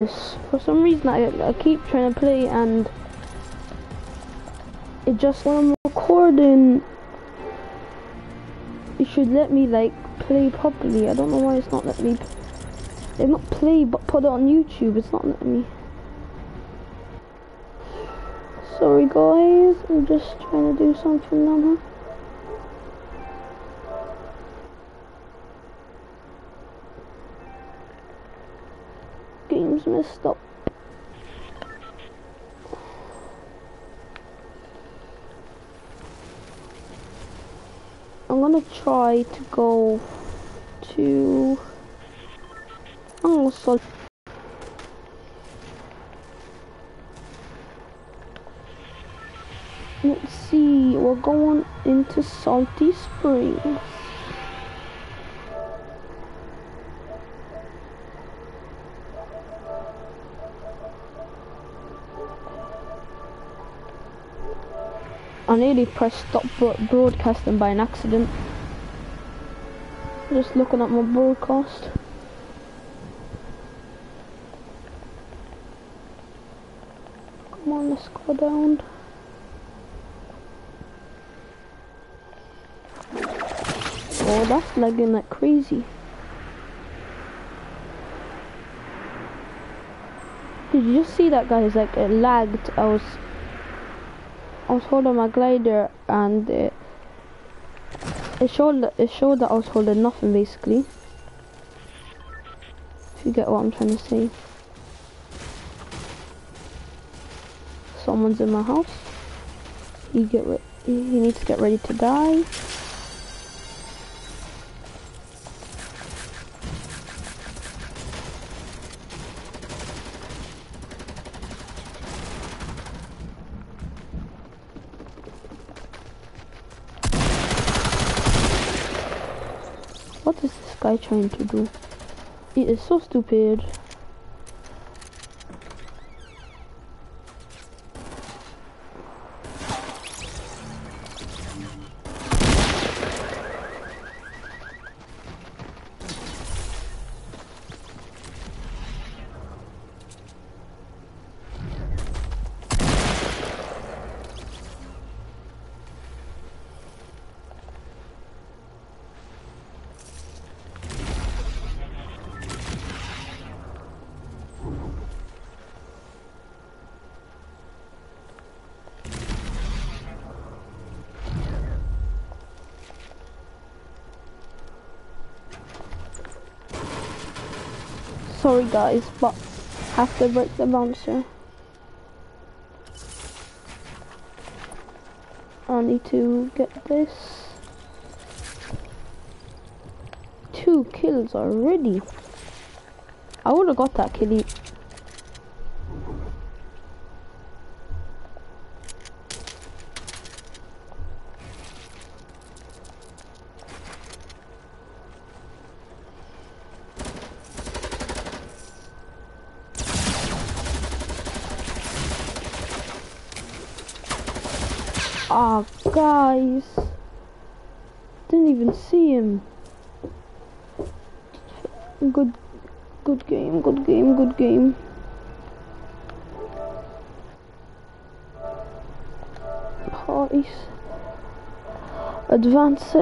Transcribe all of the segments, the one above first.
this. For some reason I, I keep trying to play and it just when I'm recording it should let me like play properly. I don't know why it's not letting me It's not play but put it on YouTube. It's not letting me. Sorry guys, I'm just trying to do something now. Messed up. I'm gonna try to go to gonna solve Let's see, we're going into Salty Springs. I nearly pressed stop broadcasting by an accident. Just looking at my broadcast. Come on, let's go down. Oh, that's lagging like crazy. Did you just see that guys? Like it lagged. I was I was holding my glider and it, it showed it showed that I was holding nothing basically. If you get what I'm trying to say. Someone's in my house. He get he needs to get ready to die. What is this guy trying to do? He is so stupid. Sorry guys, but have to break the bouncer. I need to get this. Two kills already. I would have got that kill. Oh, guys. Didn't even see him. Good, good game, good game, good game. Parties. Advanced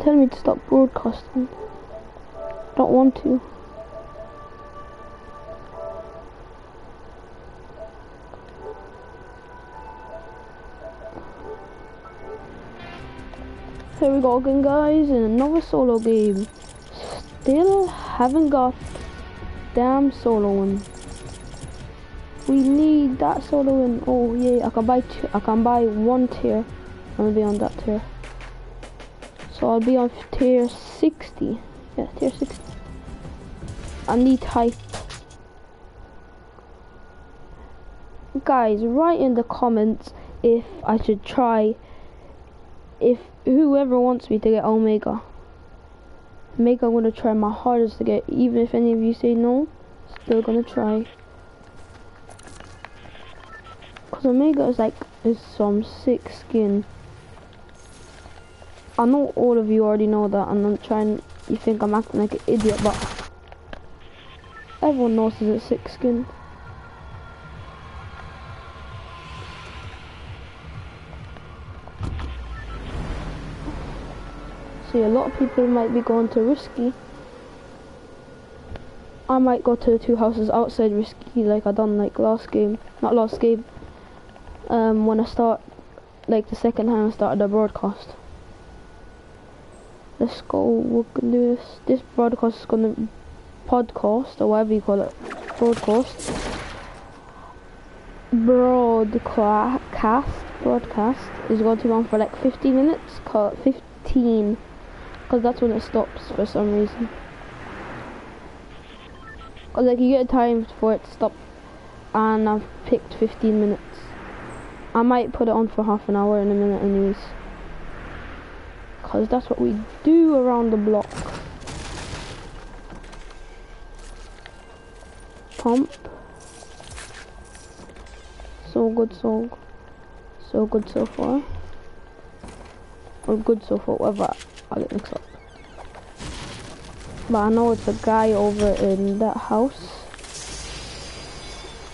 is telling me to stop broadcasting? Don't want to. Here we go again guys in another solo game. Still haven't got damn solo one. We need that solo one. Oh yeah, I can buy two, I can buy one tier. I'm gonna be on that tier. So I'll be on tier 60. Yeah, tier 60. I need height. Guys, write in the comments if I should try, if whoever wants me to get Omega. Omega, I'm gonna try my hardest to get, even if any of you say no, still gonna try. Cause Omega is like is some sick skin. I know all of you already know that, and I'm trying. You think I'm acting like an idiot, but everyone knows it's a sick skin. See, a lot of people might be going to risky. I might go to the two houses outside risky like I done like last game. Not last game. Um, when I start, like the second time I started the broadcast. Let's go, we're gonna do this. This broadcast is gonna, podcast, or whatever you call it, broadcast. Broadcast, broadcast is going to run for like 15 minutes, 15 because that's when it stops for some reason. Cause like you get a time for it to stop, and I've picked 15 minutes. I might put it on for half an hour in a minute anyways. Cause that's what we do around the block. Pump. So good, so so good so far. Or good so far, whatever. I'll get mixed up. But I know it's a guy over in that house.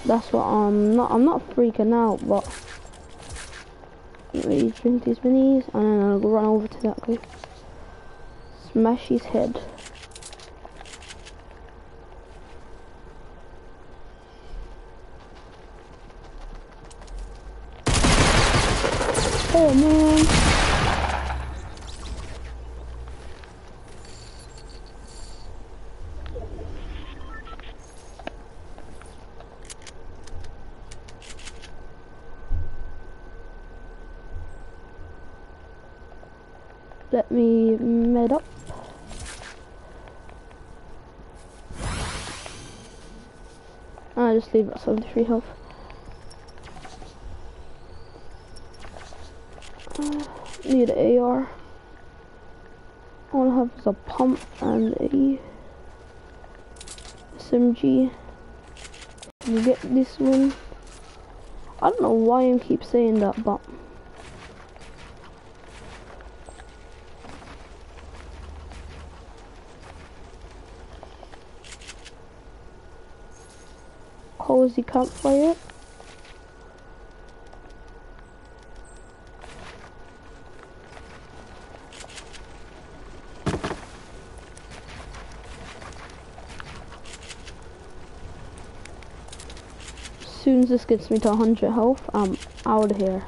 That's what I'm not. I'm not freaking out, but drink these minis and then I'll run over to that guy. Smash his head. Oh man. Let me med up. I just leave it 73 health. Uh, need an AR. All I have is a pump and a SMG. You get this one. I don't know why I keep saying that, but cozy campfire. As soon as this gets me to 100 health, I'm out of here.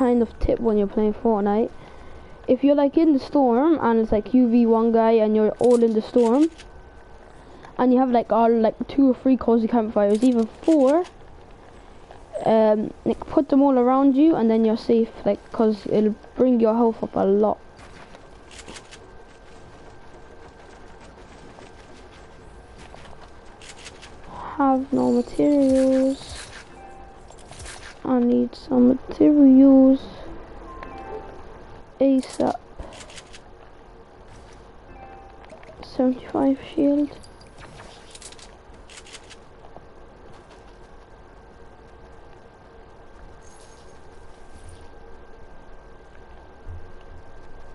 Kind of tip when you're playing Fortnite. If you're like in the storm and it's like UV1 guy and you're all in the storm and you have like all like two or three cozy campfires, even four, um, like put them all around you and then you're safe like cause it'll bring your health up a lot. Have no materials. I need some materials ASAP. 75 shield.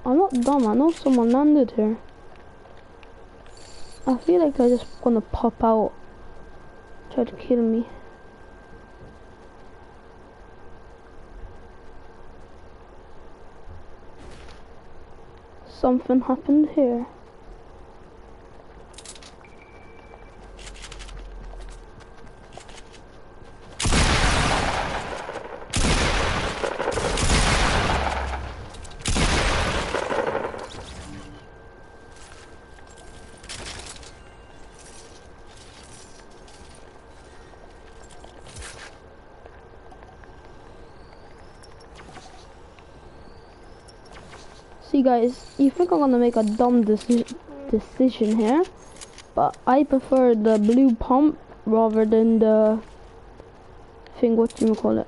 I'm not dumb, I know someone landed here. I feel like they're just gonna pop out, try to kill me. Something happened here. See guys, you think I'm gonna make a dumb deci decision here, but I prefer the blue pump rather than the thing, what do you call it.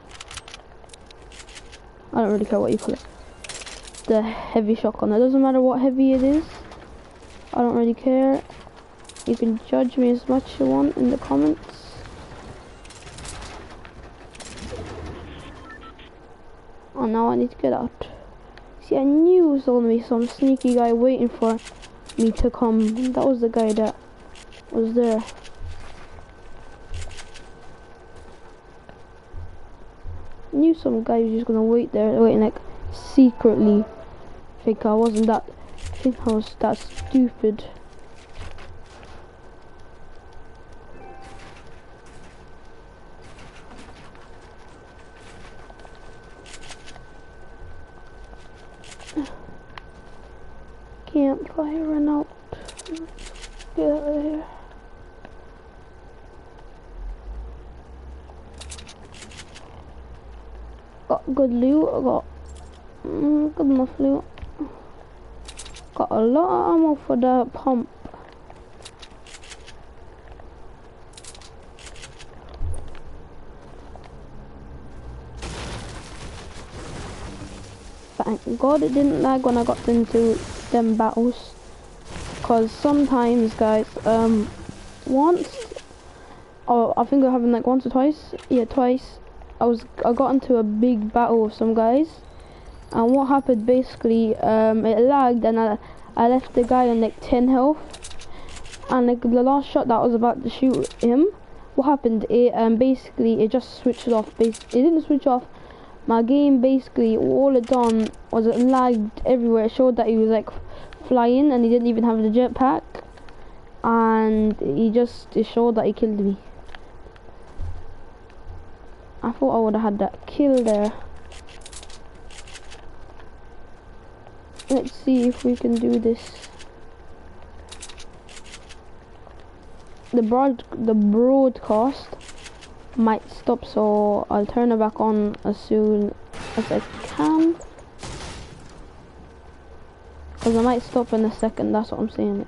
I don't really care what you call it. the heavy shotgun. It doesn't matter what heavy it is. I don't really care. You can judge me as much as you want in the comments. Oh, now I need to get out. See, I knew it was to be some sneaky guy waiting for me to come. That was the guy that was there. knew some guy was just gonna wait there, waiting like secretly. Think I wasn't that. Think I was that stupid. Campfire run out. Get out of here. Got good loot, I got mm, good enough loot. Got a lot of ammo for the pump. Thank God it didn't lag when I got into them battles. Cause sometimes guys, um, once, oh I think I happened like once or twice, yeah twice, I was I got into a big battle with some guys, and what happened basically, um, it lagged and I I left the guy on like 10 health, and like the last shot that I was about to shoot him, what happened? It um basically it just switched off. It didn't switch off. My game basically all it done was it lagged everywhere. It showed that he was like flying and he didn't even have the jetpack, and he just it showed that he killed me. I thought I would have had that kill there. Let's see if we can do this. The broad the broadcast might stop so I'll turn it back on as soon as I can. Cause I might stop in a second, that's what I'm saying.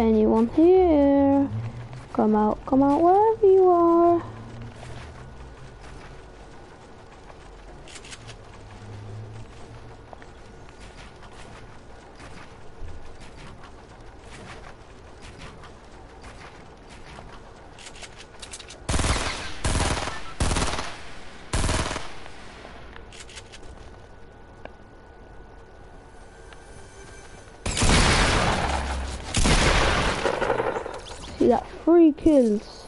Anyone here? Come out, come out wherever you are. See that? Three kills.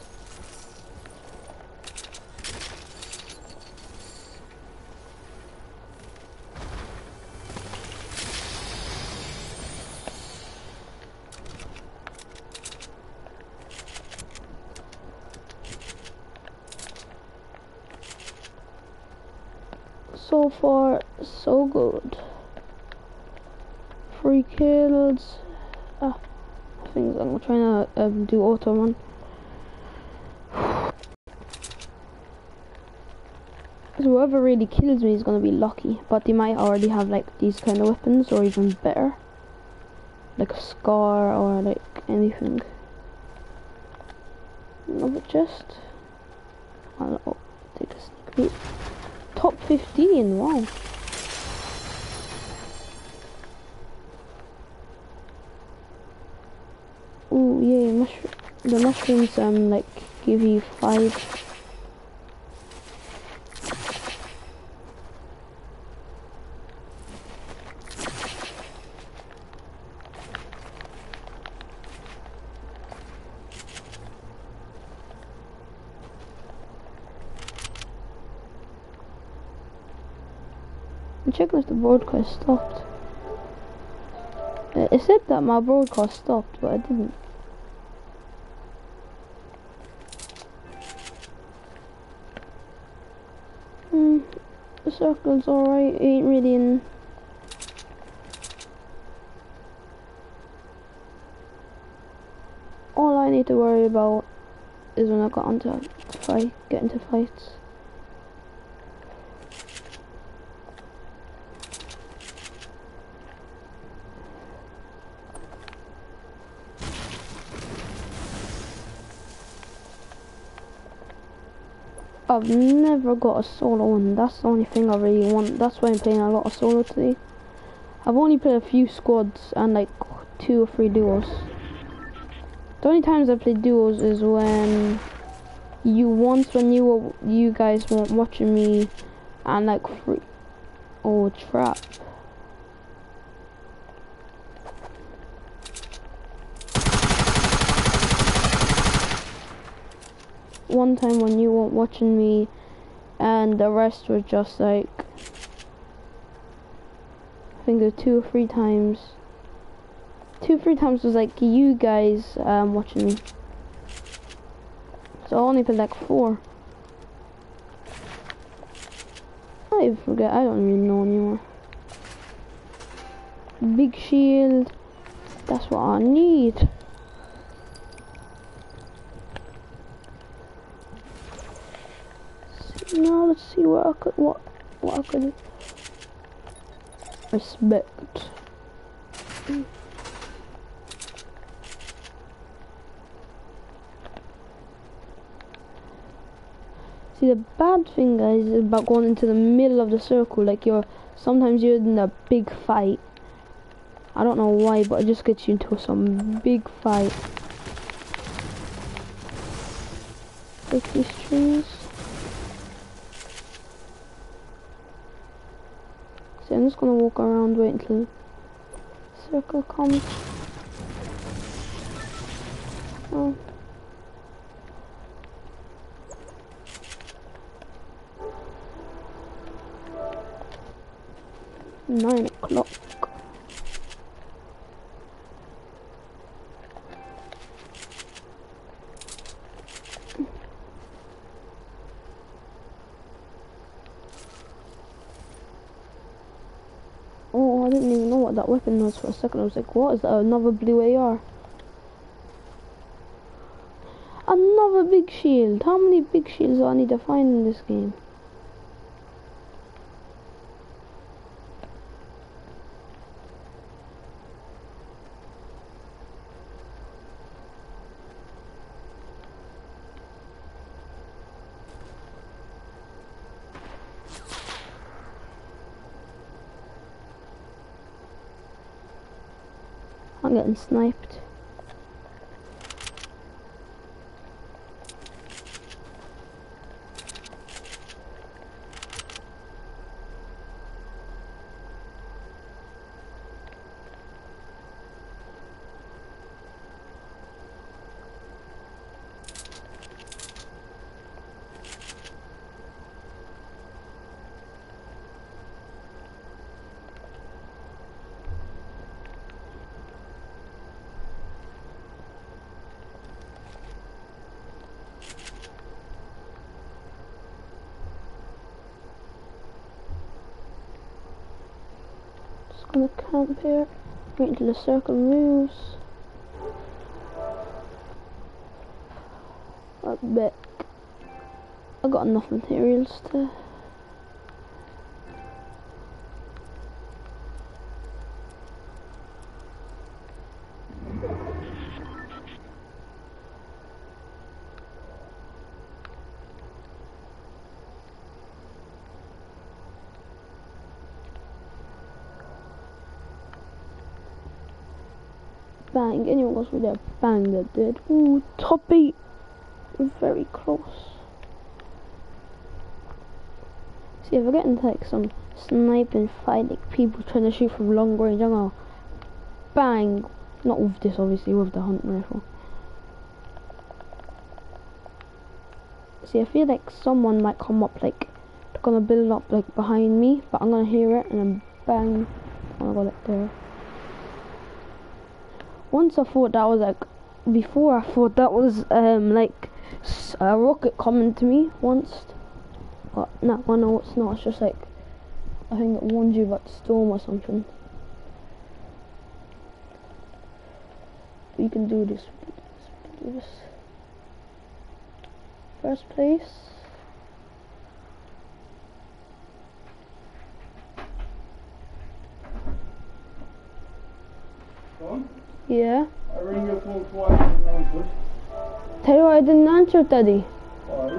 So far, so good. Three kills. Ah things. I'm trying to um, do auto run. So whoever really kills me is gonna be lucky, but they might already have like these kind of weapons or even better, like a scar or like anything. Another chest. I'll oh, take a sneak peek. Top 15, wow. Oh yeah, mushroom. The mushrooms um like give you five. If the broadcast stopped. It said that my broadcast stopped, but it didn't. Hmm, the circle's alright, ain't really in... All I need to worry about is when I got onto fight, get into fights. I've never got a solo and that's the only thing I really want. That's why I'm playing a lot of solo today. I've only played a few squads and like two or three duos. The only times I play duos is when you once when you were you guys weren't watching me and like free oh trap. One time when you weren't watching me and the rest were just like I think it was two or three times. Two or three times was like you guys um, watching me. So I only played like four. I forget I don't even know anymore. Big shield. That's what I need Let's see what I could what what I could respect. See the bad thing guys is about going into the middle of the circle like you're sometimes you're in a big fight. I don't know why but it just gets you into some big fight. Take these trees. So I'm just gonna walk around, wait until circle comes. Oh. Nine o'clock. what that weapon was for a second. I was like, what is that? Another blue AR. Another big shield. How many big shields do I need to find in this game? Getting sniped. Gonna camp here, wait until the circle moves. I bet I got enough materials to bang. Anyone goes through there, bang, they're dead. Ooh, top eight. Very close. See, if I get into like some sniping fight, like people trying to shoot from long range, I'm gonna bang. Not with this, obviously, with the hunt rifle. See, I feel like someone might come up, like, gonna build up, like, behind me, but I'm gonna hear it, and then bang. Oh, I got it there once I thought that was like, before I thought that was um like a rocket coming to me once, but no, I know it's not. It's just like I think it warns you about the storm or something. We can do this. We can do this. First place. Yeah. I ring your phone twice and you. Tell you why I didn't answer Daddy. Why?